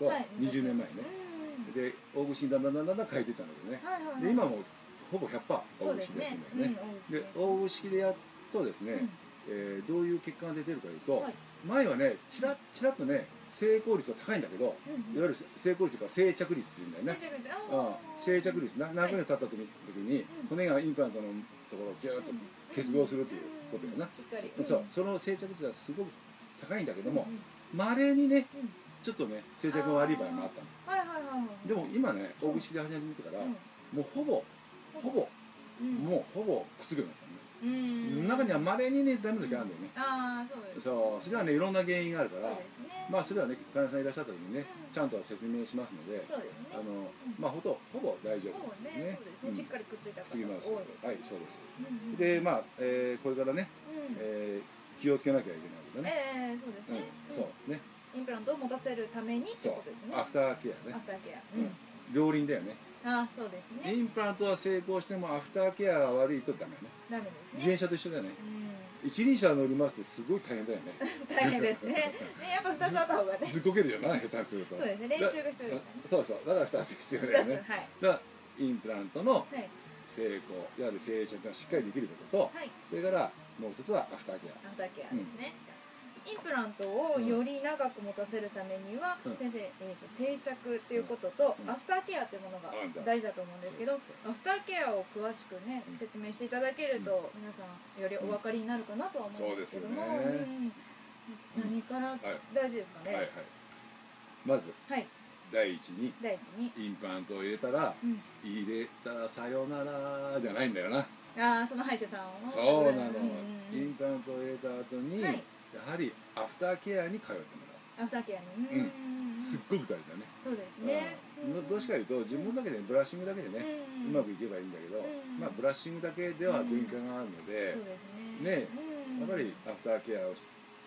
と、はい20年前ね、うん。で大串にだんだんだんだんだん変えてたんだけどね、はいはいはい。で今もほぼ100%大串でやってねるんだよね、うんで大牛でやっとですね、うん。えーどういう結果が出てるかというと、はい。前はねちらちらっとね成功率は高いんだけど、うんいわゆる成功率というか生着率っていうんだよね、定着率。な何ヶ月経った時に時に骨がインプラントのところをギューッと結合するっていうことよな、しっかり。そう。その生着率はすごく高いんだけどもうんうん。まれにねうんちょっとね生着が悪い場合もあったの。はいはいはいはい。でも今ね大口で始めてから、うん。もうほぼほぼ、うん。もうほぼくっつくようになったのね、うん。中にはまれにねダメな時あるんだよね、ああそうですそう。それはねいろんな原因があるからそうですね。まあそれはね患者さんいらっしゃった時にね、うん。ちゃんと説明しますのでそうですね。あの、まあほとほぼ大丈夫。そうねそうですね。しっかりくっついた方が多いです次ますはいそうです。うんうんでまあ、えーこれからね、うん。えー気をつけなきゃいけないわけだね、ええそうですね。うん、そう。ねインプラントを持たせるためにってそうことですね。アフターケアね。アフターケア。うん。両輪だよね。ああそうですね。インプラントは成功してもアフターケアが悪いとダメね。ダメです自ね転車と一緒だよね。うん。一輪車乗りますってすごい大変だよね。大変ですね。ねやっぱ二つあった方がね。ずっこけるよな下手にすると。そうですね。練習が必要ですね。だそうそう。だから2つ必要だよね。はい。だからインプラントのはい。成功。いわゆる生着がしっかりできることとはい。それからもう一つはアフターケア。アフターケアですね、インプラントをより長く持たせるためには、うん。先生、えー、と生着っていうことと、うん。アフターケアっていうものが大事だと思うんですけど、アフターケアを詳しくね、うん。説明していただけると、皆さんよりお分かりになるかなとは思うんですけども、ね。うん。何から大事ですかね？はいはい。まずはい、第一に第一に、インプラントを入れたらうん、入れたらさよならじゃないんだよな。ああその歯医者さんを。そうなの。インプラントを入れた後にはいやはりアフターケアに通ってもらアフターケアに、うん。うすっごく大事だね。そうですね、うん。どどうしかいうと自分だけでブラッシングだけでねうまくいけばいいんだけどうん。まあブラッシングだけでは限界があるのでそうですね。ねうん。やっぱりアフターケアを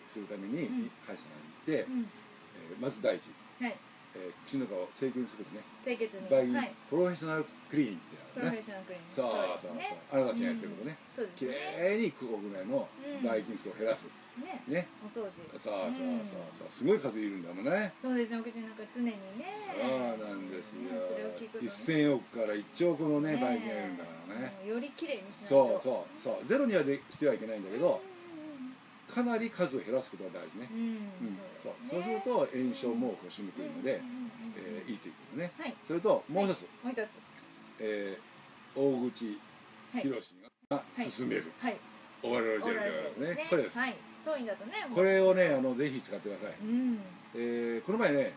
するためにうん。歯医者さんに行ってうん。えーまず第一。はいえー口の中を清潔にするね。清潔にバイはい。プロフェッショナルクリーンってプロフェッショナルクリーンそう。そうそうね。あなたたちがやってることね。うですね。れいに空国内のばい菌数を減らす。ね。ね。お掃除。そうそうそうそう。すごい数いるんだもんね。そうですね。お口の中常にね。そうなんですよ。ねそれを聞くとね。1000億から1兆個のねねばい菌がいるんだからね。より綺麗にしないと。そうそうそう。ゼロにはでしてはいけないんだけどうかなり数を減らすことが大事ね。ん。うん。うんうんそう。そうすると炎症も起こしにくいのでうんうんうんうんえーいいということね。はい。それともう一つ。もう一つ。えー大口はい。博士が勧める。はい。オーラルジェルですね。これです。はい。当院だとねこれをねあのぜひ使ってください。うん。えーこの前ね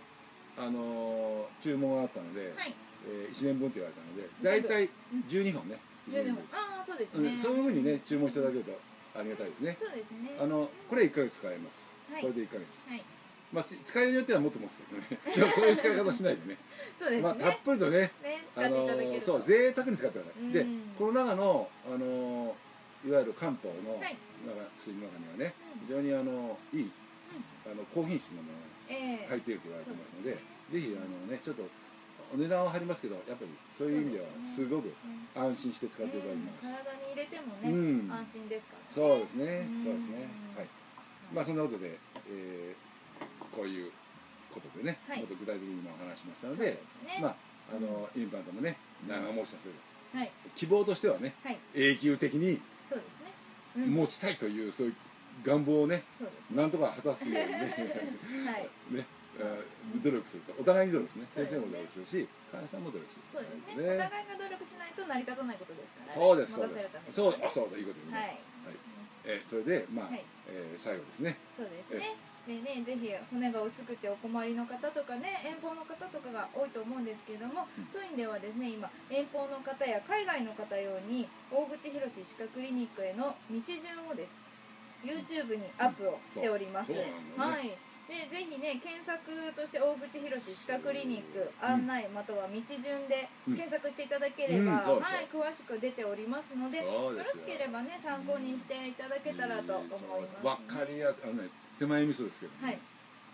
あのー注文があったのではい。えー1年分って言われたので大体12本ね。十二1本。ああそうですね。うん。そういうふうにね注文していただけるとありがたいですね。そうですね。あのこれ1ヶ月使えます。はい。これで1ヶ月。はい。まあつ使いによってはもっと持つけどね。でもそういう使い方しないでね。そうですまあたっねぷりとねね使あのーそう贅沢に使ってください。でうん。この中のあのーいわゆる漢方のはい。中薬の中にはねうん。非常にあのいいあの高品質のものがええ。入っていると言われてますので、ぜひあのねちょっとお値段は張りますけどやっぱりそういう意味ではすごくうん安心して使っていただきます、体に入れてもうね、ん安心ですからね。そうですねうん。そうですねはい。まあそんなことで、えーこういうことでね、はい。もっと具体的に今お話しましたのでね。まああの、インプラントもね長持ちさせる。はい。希望としてはねはい。永久的にそうですね、うん、持ちたいというそういう願望をねね。なんとか果たすようにね。はい。ね、努力すると。お互いに努力ですね。先生も努力するし患者さんも努力する。そうですね。お互いが努力しないと成り立たないことですからねそうですそうです。にそうあそうだいいこと言うね、はい。えーそれでまあ、はい。えー最後ですね。そうですね。でねぜひ骨が薄くてお困りの方とかね遠方の方とかが多いと思うんですけれども、うん。当院ではですね今遠方の方や海外の方用に大口博歯科クリニックへの道順をです。YouTube にアップをしております、はいでぜひね検索として大口博歯歯科クリニック案内または道順で検索していただければ、うんそうそう。はい、詳しく出ておりますのでよ。ろしければね参考にしていただけたらと思います、ね、わかりやすい。あのね手前味噌ですけど、ね。はい。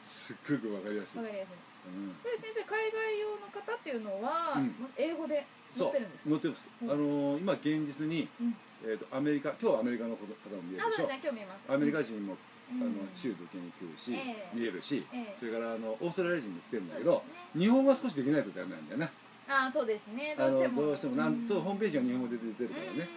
すっごくわかりやすい、わかりやすい。うん。これ先生海外用の方っていうのは、うん。英語で載ってるんですか？載ってます、うん。あのー今現実に、うん。えー、とアメリカ今日はアメリカの方も見えるあでしょ？そうですね興味ます。アメリカ人もあうん。の手術受けに来るし、ええ。見えるし、ええ。それからあのオーストラリア人も来てるんだけど、日本語は少しできないとダメなんだよな。ああそうですね。どうしても。どうしてもなんとホームページが日本語で出てるからね、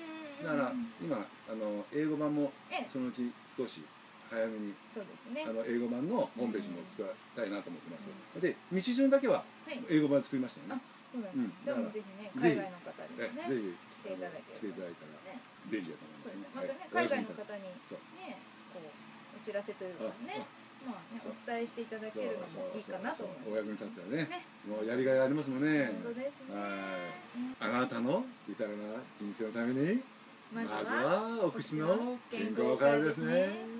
だからうん。今あの英語版もええ。そのうち少し早めにそうですね。あの英語版のホームページも作りたいなと思ってます、で道順だけははい。英語版作りましたよね、そうなんですじゃあもうぜひね海外の方にねぜひ来ていただけ来ていただいたらね。便利だと思いますすね。またね海外の方にねこうお知らせというかねまあねお伝えしていただけるのもいいかなと思いお役に立つよねね。もうやりがいありますもんね。ます本当ですね。はい。あなたの豊かな人生のためにままずはお口の健康からですね